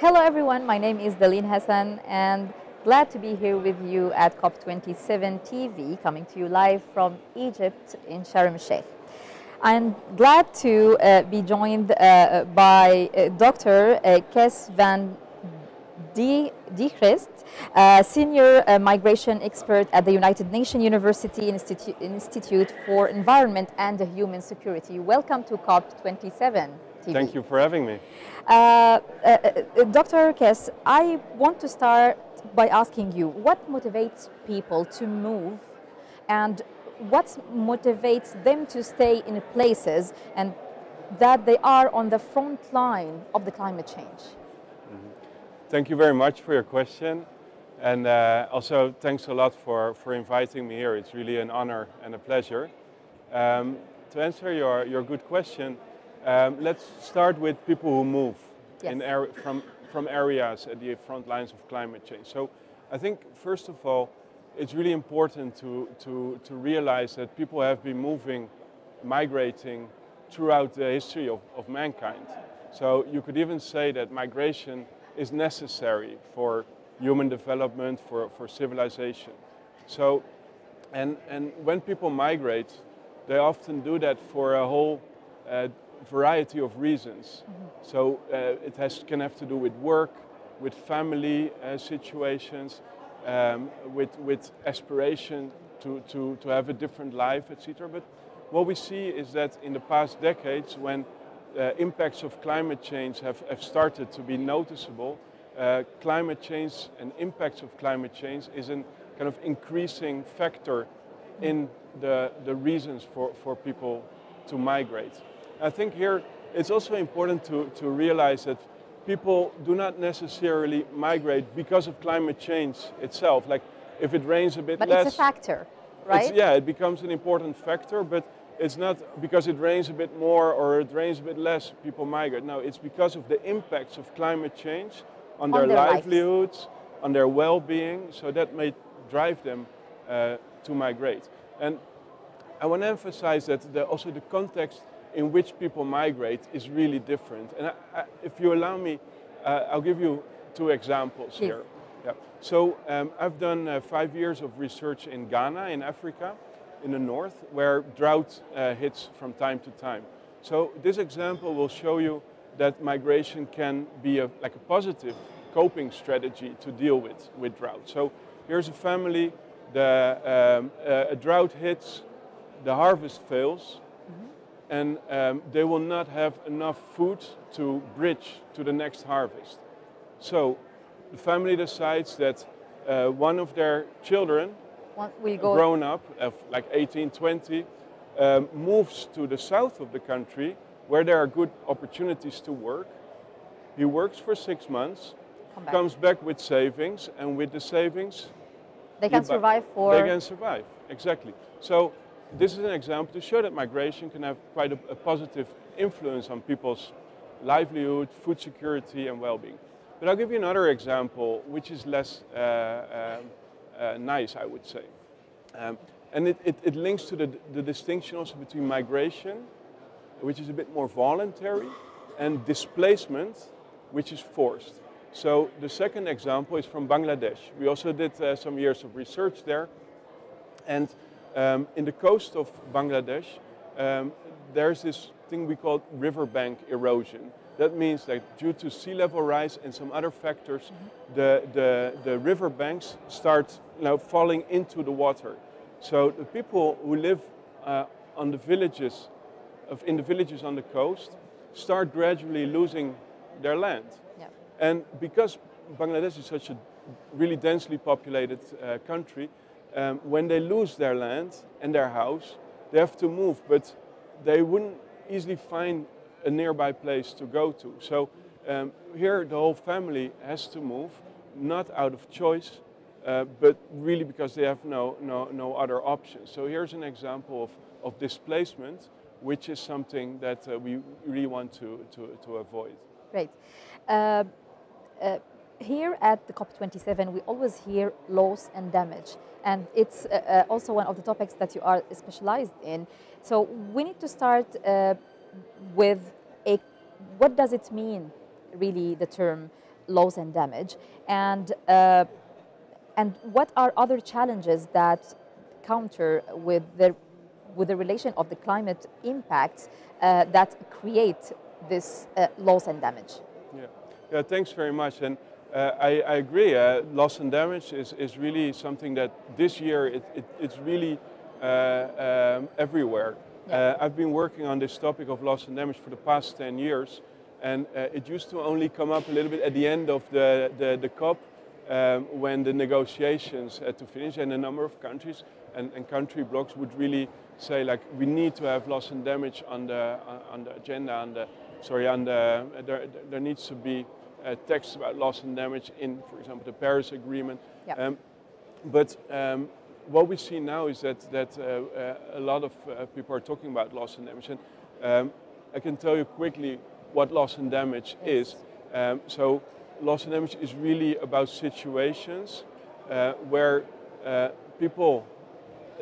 Hello everyone, my name is Dalin Hassan and glad to be here with you at COP27 TV, coming to you live from Egypt in Sharm el-Sheikh. I'm glad to uh, be joined uh, by uh, Dr. Uh, Kees van De, Dechrist, senior uh, migration expert at the United Nations University Institute, Institute for Environment and Human Security. Welcome to COP27 TV. Thank you for having me. Uh, uh, uh Dr. Kees, I want to start by asking you, what motivates people to move and what motivates them to stay in places and that they are on the front line of the climate change? Mm -hmm. Thank you very much for your question. And uh, also thanks a lot for, for inviting me here. It's really an honor and a pleasure. Um, to answer your, your good question, um, let's start with people who move yes. in from, from areas at the front lines of climate change. So I think, first of all, it's really important to, to, to realize that people have been moving, migrating throughout the history of, of mankind. So you could even say that migration is necessary for human development, for, for civilization. So, and, and when people migrate, they often do that for a whole uh, variety of reasons. Mm -hmm. So uh, it has, can have to do with work, with family uh, situations, um, with, with aspiration to, to, to have a different life, etc. But what we see is that in the past decades, when uh, impacts of climate change have, have started to be noticeable, uh, climate change and impacts of climate change is a kind of increasing factor in the, the reasons for, for people to migrate. I think here it's also important to, to realize that people do not necessarily migrate because of climate change itself. Like if it rains a bit but less. But it's a factor, right? Yeah, it becomes an important factor, but it's not because it rains a bit more or it rains a bit less, people migrate. No, it's because of the impacts of climate change on, on their, their, livelihoods, lives. on their well-being, so that may drive them uh, to migrate. And I want to emphasize that the, also the context in which people migrate is really different. And I, I, if you allow me, uh, I'll give you two examples here. Yeah. So um, I've done uh, five years of research in Ghana, in Africa, in the north, where drought uh, hits from time to time. So this example will show you that migration can be a, like a positive coping strategy to deal with, with drought. So here's a family, the, um, uh, a drought hits, the harvest fails, and um, they will not have enough food to bridge to the next harvest. So the family decides that uh, one of their children, grown up, of like 18, 20, um, moves to the south of the country where there are good opportunities to work. He works for six months, back. comes back with savings, and with the savings, they can survive for. They can survive, exactly. So this is an example to show that migration can have quite a, a positive influence on people's livelihood, food security, and well-being. But I'll give you another example, which is less uh, uh, uh, nice, I would say. Um, and it, it, it, links to the, the distinction also between migration, which is a bit more voluntary, and displacement, which is forced. So the second example is from Bangladesh. We also did uh, some years of research there. And um, in the coast of Bangladesh, um, there's this thing we call riverbank erosion. That means that due to sea level rise and some other factors, mm -hmm. the, the, the riverbanks start now falling into the water. So the people who live uh, on the villages, of, in the villages on the coast, start gradually losing their land. Yeah. And because Bangladesh is such a really densely populated uh, country, um, when they lose their land and their house, they have to move, but they wouldn't easily find a nearby place to go to. So um, here the whole family has to move, not out of choice, uh, but really because they have no, no, no other options. So here's an example of, of displacement which is something that uh, we really want to, to, to avoid. Great. Uh, uh, here at the COP27, we always hear loss and damage, and it's uh, uh, also one of the topics that you are specialized in. So we need to start uh, with a what does it mean, really, the term loss and damage, and uh, and what are other challenges that counter with the with the relation of the climate impacts uh, that create this uh, loss and damage? Yeah, yeah. Thanks very much. And uh, I, I, agree. Uh, loss and damage is, is really something that this year it, it it's really uh, um, everywhere. Yeah. Uh, I've been working on this topic of loss and damage for the past 10 years, and uh, it used to only come up a little bit at the end of the, the, the COP um, when the negotiations had to finish, and a number of countries and, and country blocs would really say like we need to have loss and damage on the on the agenda on the sorry on the there, there needs to be uh, text about loss and damage in, for example, the Paris Agreement. Yep. Um, but um, what we see now is that, that uh, uh, a lot of uh, people are talking about loss and damage. And um, I can tell you quickly what loss and damage yes. is. Um, so loss and damage is really about situations uh, where uh, people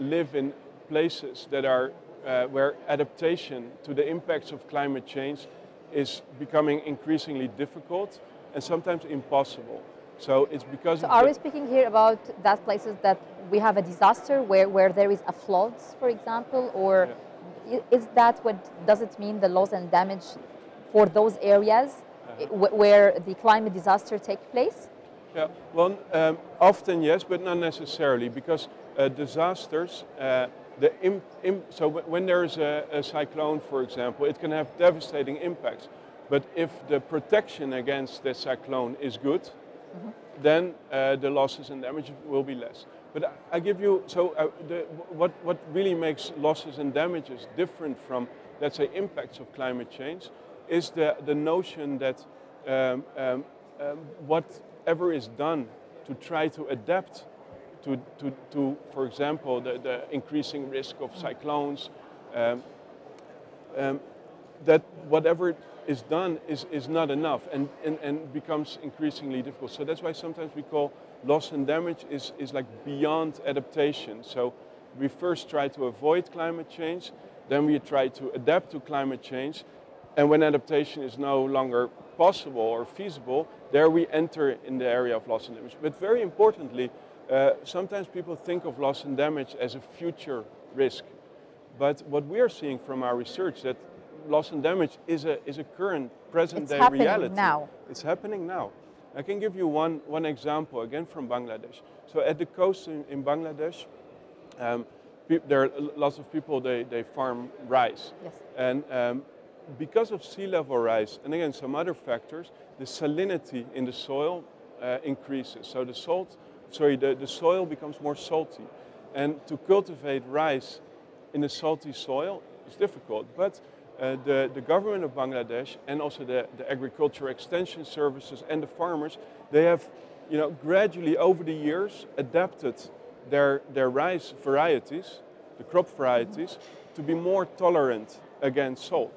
live in places that are where adaptation to the impacts of climate change is becoming increasingly difficult and sometimes impossible. So it's because. So are we speaking here about that places that we have a disaster where, where there is a floods, for example, or yeah. is that what does it mean the loss and damage for those areas uh-huh. where the climate disaster take place? Yeah, well, um, often yes, but not necessarily because uh, disasters. Uh, the so when there is a, a cyclone, for example, it can have devastating impacts. But if the protection against the cyclone is good, mm-hmm. then uh, the losses and damage will be less. But I, I give you, so uh, the, what, what really makes losses and damages different from, let's say, impacts of climate change is the, the notion that um, um, um, whatever is done to try to adapt to, to, to for example, the, the increasing risk of cyclones, um, um, that whatever is done is, is not enough and, and, and becomes increasingly difficult. So that's why sometimes we call loss and damage is, is like beyond adaptation. So we first try to avoid climate change, then we try to adapt to climate change, and when adaptation is no longer possible or feasible, there we enter in the area of loss and damage. But very importantly, uh, sometimes people think of loss and damage as a future risk. But what we are seeing from our research that loss and damage is a, is a current, present it's day happening reality. now. It's happening now. I can give you one, one example, again from Bangladesh. So at the coast in, in Bangladesh, um, there are lots of people, they, they farm rice. Yes. And um, because of sea level rise, and again, some other factors, the salinity in the soil uh, increases. So the salt, sorry, the, the soil becomes more salty. And to cultivate rice in a salty soil is difficult. But uh, the, the government of Bangladesh and also the, the agriculture extension services and the farmers, they have you know, gradually over the years adapted their, their rice varieties, the crop varieties, to be more tolerant against salt.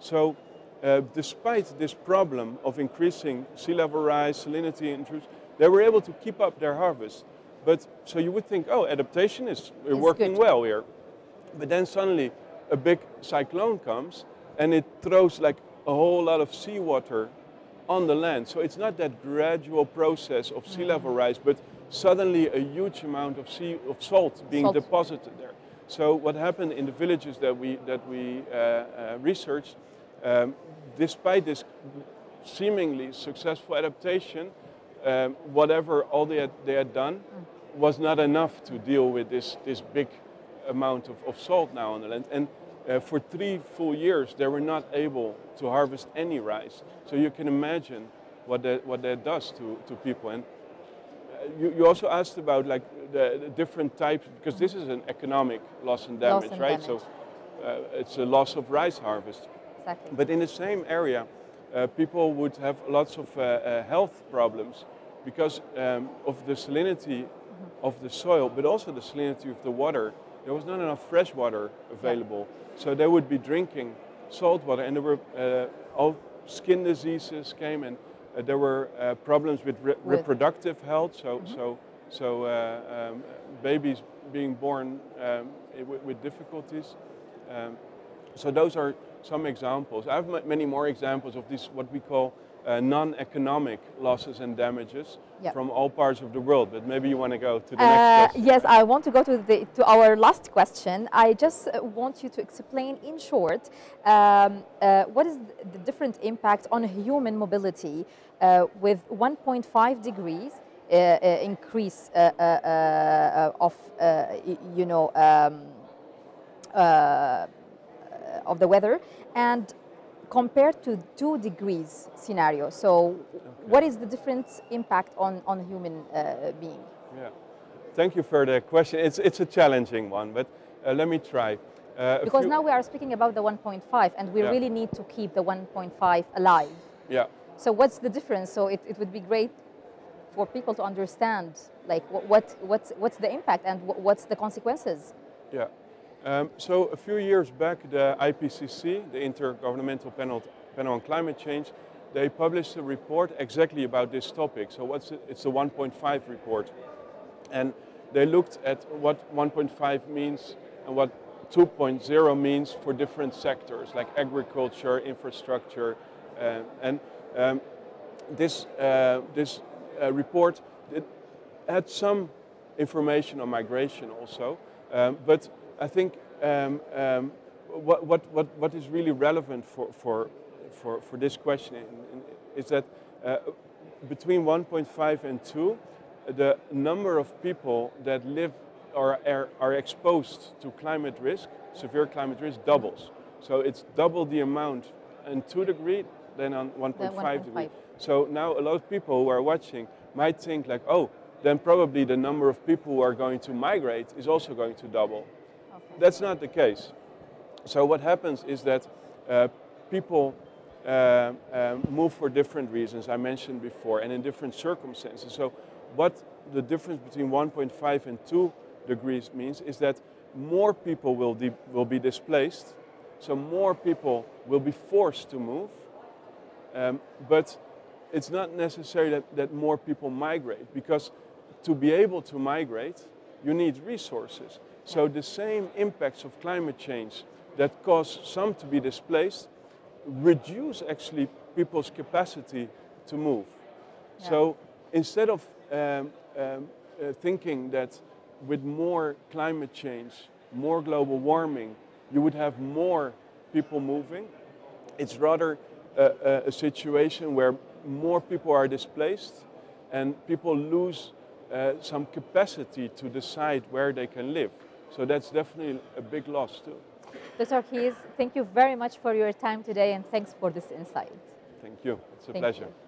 So uh, despite this problem of increasing sea level rise, salinity intrusion, they were able to keep up their harvest. But so you would think, oh, adaptation is working good. well here. But then suddenly a big cyclone comes and it throws like a whole lot of seawater on the land. So it's not that gradual process of sea level mm. rise, but suddenly a huge amount of sea of salt being salt. deposited there. So what happened in the villages that we that we uh, uh, researched, um, despite this seemingly successful adaptation, um, whatever all they had, they had done mm. was not enough to deal with this this big amount of, of salt now on the land. And uh, for three full years, they were not able to harvest any rice. So you can imagine what that, what that does to, to people. And uh, you, you also asked about like the, the, different types, because this is an economic loss and damage, loss and right? Damage. So uh, it's a loss of rice harvest. Exactly. But in the same area, uh, people would have lots of uh, uh, health problems because um, of the salinity mm -hmm. of the soil, but also the salinity of the water there was not enough fresh water available. So they would be drinking salt water, and there were uh, all skin diseases came, and uh, there were uh, problems with, re With- reproductive health. So so so uh, um, babies being born um, with, with difficulties. Um, so those are some examples. I have ma- many more examples of this, what we call uh, non-economic losses and damages Yeah. from all parts of the world. But maybe you want to go to the Uh, next question. yes, I want to go to, the, to our last question. I just uh, want you to explain in short um, uh, what is the different impact on human mobility uh, with 1.5 degrees uh, uh, increase uh, uh, uh, of, uh, you know, um, uh, of the weather and compared to two degrees scenario. So, what is the different impact on on human uh, being? Yeah. Thank you for the question. It's, it's a challenging one, but uh, let me try. Uh, Because now we are speaking about the 1.5, and we Yeah. really need to keep the 1.5 alive. Yeah. So, what's the difference? So, it, it would be great for people to understand, like what, what what's what's the impact and what, what's the consequences. Yeah. Um, so a few years back, the IPCC, the Intergovernmental Panel, Panel on Climate Change, they published a report exactly about this topic. So what's it? It's the 1.5 report, and they looked at what 1.5 means and what 2.0 means for different sectors like agriculture, infrastructure, uh, and um, this uh, this uh, report had some information on migration also, um, but I think um, um, what, what, what, what is really relevant for, for, for, for this question is that uh, between 1.5 and 2, the number of people that live or are, are exposed to climate risk, severe climate risk, doubles. So it's double the amount in 2 degree than on 1.5 degree. So now a lot of people who are watching might think like, oh, then probably the number of people who are going to migrate is also going to double. That's not the case. So what happens is that uh, people uh, um, move for different reasons, I mentioned before, and in different circumstances. So what the difference between 1.5 and 2 degrees means is that more people will, will be displaced, so more people will be forced to move, um, but it's not necessary that, that more people migrate because to be able to migrate, you need resources. So the same impacts of climate change that cause some to be displaced reduce actually people's capacity to move. So instead of um, um, uh, thinking that with more climate change, more global warming, you would have more people moving, it's rather a, a, a situation where more people are displaced and people lose uh, some capacity to decide where they can live. So that's definitely a big loss too. Dr. Kees, thank you very much for your time today and thanks for this insight. Thank you. It's a Thank pleasure. you.